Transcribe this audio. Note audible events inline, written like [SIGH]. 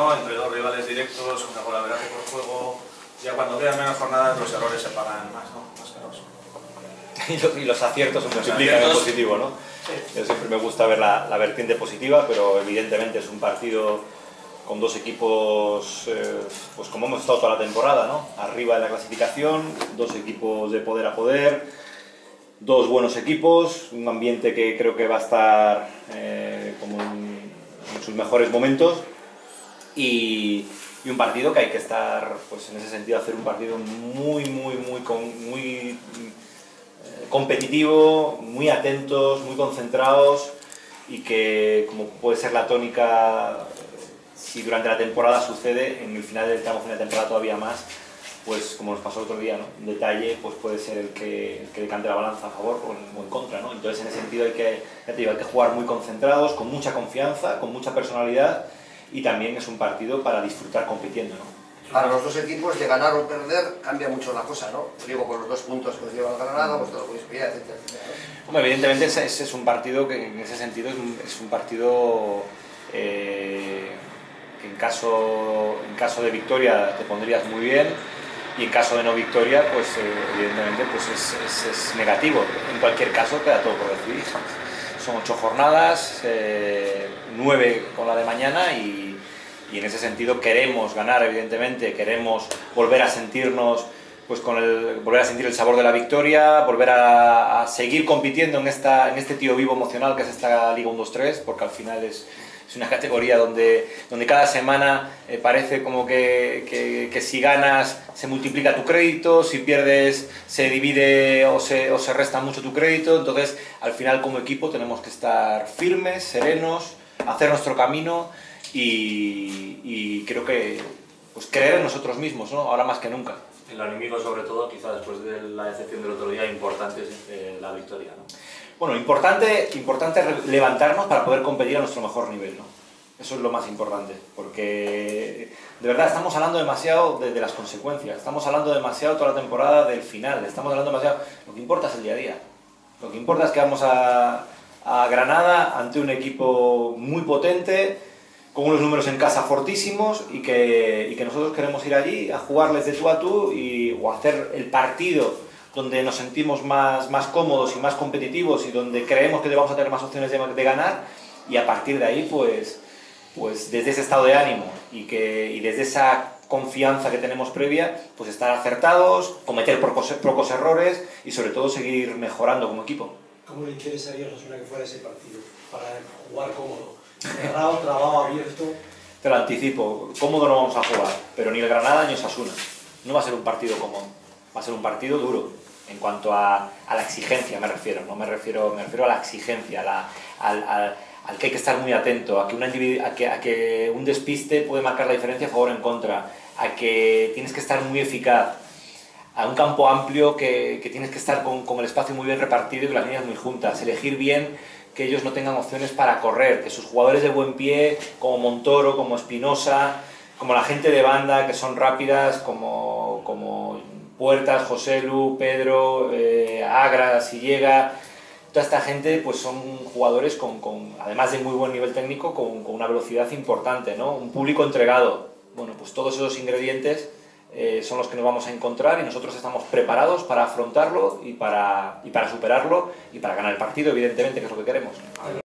¿no? Entre dos rivales directos, con mejor averaje por juego. Ya cuando quedan menos jornadas los errores se pagan más, ¿no? Más caros. [LAUGHS] y, los, y los aciertos se multiplican en positivo, ¿no? Yo siempre me gusta ver la, la vertiente positiva, pero evidentemente es un partido con dos equipos, eh, pues como hemos estado toda la temporada, ¿no? Arriba de la clasificación, dos equipos de poder a poder, dos buenos equipos, un ambiente que creo que va a estar eh, como en, en sus mejores momentos y, y un partido que hay que estar, pues en ese sentido, hacer un partido muy, muy, muy, con- muy eh, competitivo, muy atentos, muy concentrados y que, como puede ser la tónica, si durante la temporada sucede, en el final del tramo final de temporada todavía más, pues como nos pasó el otro día, ¿no? un detalle pues puede ser el que, el que decante la balanza a favor o en, o en contra. ¿no? Entonces, en ese sentido, hay que, ya te digo, hay que jugar muy concentrados, con mucha confianza, con mucha personalidad y también es un partido para disfrutar compitiendo. ¿no? Para los dos equipos, de ganar o perder, cambia mucho la cosa, ¿no? Digo, con los dos puntos que os lleva el Granada, pues todo podéis pillar, etcétera, etcétera, ¿no? Hombre, evidentemente ese, ese es un partido que en ese sentido es un, es un partido eh, que en caso, en caso de victoria te pondrías muy bien y en caso de no victoria, pues eh, evidentemente pues es, es- es negativo. En cualquier caso queda todo por decidir. Son ocho jornadas, eh, nueve con la de mañana y, y en ese sentido queremos ganar, evidentemente, queremos volver a sentirnos pues con el volver a sentir el sabor de la victoria, volver a, seguir compitiendo en esta en este tío vivo emocional que es esta Liga 1-2-3, porque al final es, es una categoría donde, donde cada semana eh, parece como que, que- que si ganas se multiplica tu crédito, si pierdes se divide o se, o se resta mucho tu crédito, entonces al final como equipo tenemos que estar firmes, serenos, hacer nuestro camino y, y creo que pues creer en nosotros mismos, ¿no? ahora más que nunca. En lo anímico, sobre todo, quizá después de la decepción del otro día, importante es eh, la victoria. ¿no? Bueno, importante, importante levantarnos para poder competir a nuestro mejor nivel, ¿no? Eso es lo más importante, porque de verdad estamos hablando demasiado de, de las consecuencias, estamos hablando demasiado toda la temporada del final, estamos hablando demasiado... Lo que importa es el día a día. Lo que importa es que vamos a, a Granada ante un equipo muy potente, con unos números en casa fortísimos y que, y que nosotros queremos ir allí a jugarles de tú a tú y, o hacer el partido donde nos sentimos más, más cómodos y más competitivos y donde creemos que vamos a tener más opciones de, de ganar y a partir de ahí pues, pues desde ese estado de ánimo y, que, y desde esa confianza que tenemos previa pues estar acertados, cometer pocos, pocos errores y sobre todo seguir mejorando como equipo. ¿Cómo le interesaría a Osasuna que fuera ese partido? Para jugar cómodo. Cerrado, trabado, abierto. Te lo anticipo, cómodo no vamos a jugar, pero ni el Granada ni Osasuna. No va a ser un partido cómodo, va a ser un partido duro. En cuanto a, a la exigencia me refiero, no me refiero, me refiero a la exigencia, a la- al, al- al que hay que estar muy atento, a que, a, que, a que un despiste puede marcar la diferencia a favor o en contra, a que tienes que estar muy eficaz, a un campo amplio que, que tienes que estar con, con el espacio muy bien repartido y con las líneas muy juntas, elegir bien que ellos no tengan opciones para correr, que sus jugadores de buen pie, como Montoro, como Espinosa, como la gente de banda, que son rápidas, como, como Puertas, José Lu, Pedro, eh, Agra, si llega, toda esta gente pues son jugadores con, con, además de muy buen nivel técnico, con, con una velocidad importante, ¿no? Un público entregado. Bueno, pues todos esos ingredientes eh, son los que nos vamos a encontrar y nosotros estamos preparados para afrontarlo y para, y para superarlo y para ganar el partido, evidentemente, que es lo que queremos.